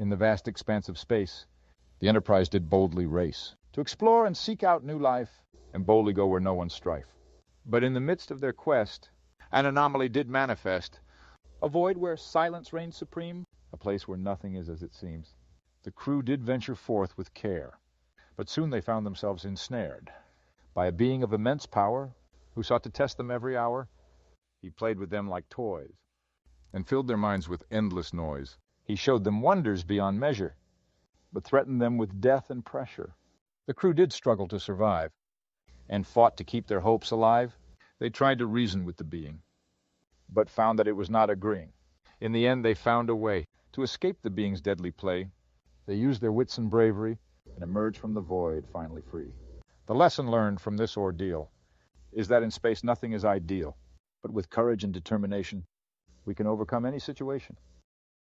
in the vast expanse of space, the Enterprise did boldly race, to explore and seek out new life, and boldly go where no one's strife. But in the midst of their quest, an anomaly did manifest, a void where silence reigned supreme, a place where nothing is as it seems. The crew did venture forth with care, but soon they found themselves ensnared by a being of immense power who sought to test them every hour. He played with them like toys and filled their minds with endless noise. He showed them wonders beyond measure, but threatened them with death and pressure. The crew did struggle to survive and fought to keep their hopes alive. They tried to reason with the being, but found that it was not agreeing. In the end, they found a way to escape the being's deadly play. They used their wits and bravery and emerged from the void finally free. The lesson learned from this ordeal is that in space nothing is ideal, but with courage and determination, we can overcome any situation.